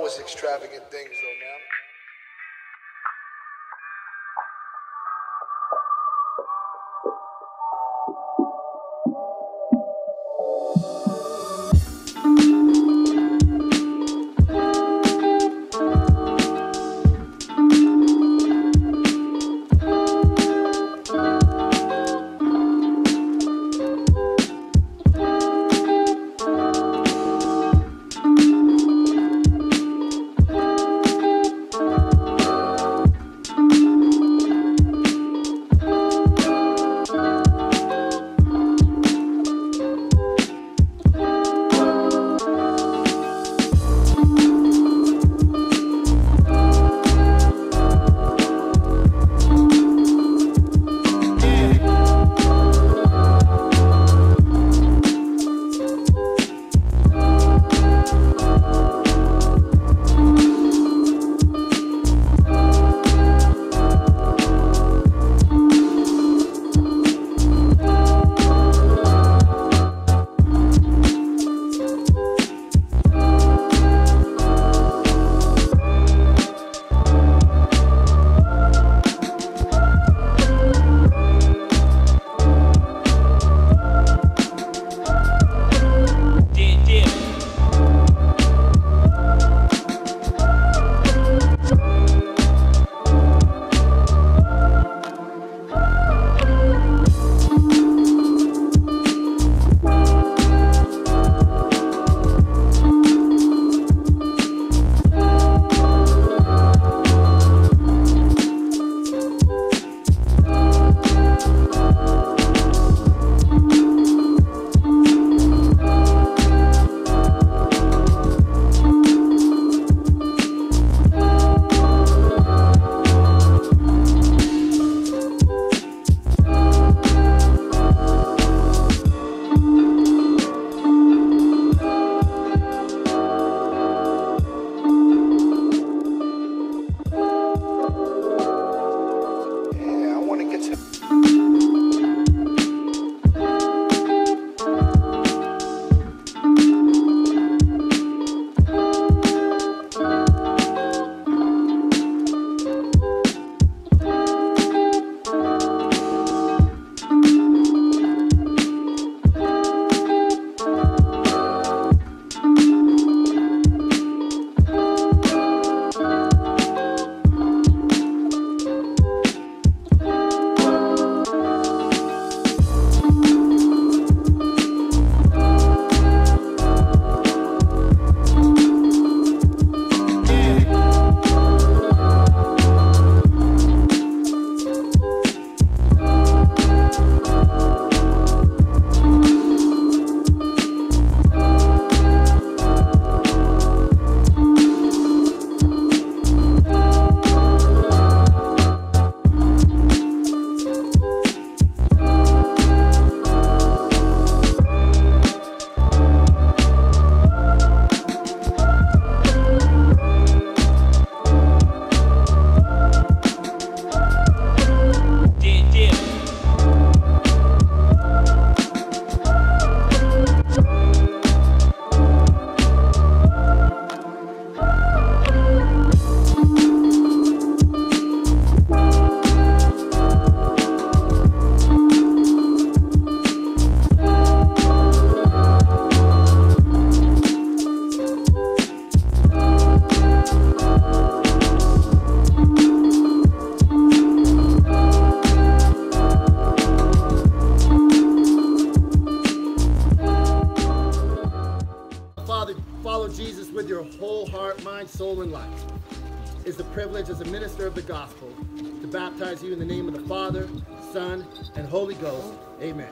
always extravagant things, though, man. Soul, and life. It's a privilege as a minister of the gospel to baptize you in the name of the Father, Son, and Holy Ghost. Amen.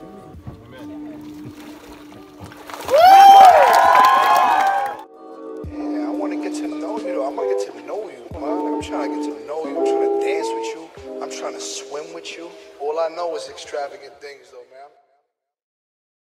I want to get to know you. Though. I want to get to know you. I'm trying to get to know you. I'm trying to dance with you. I'm trying to swim with you. All I know is extravagant things, though.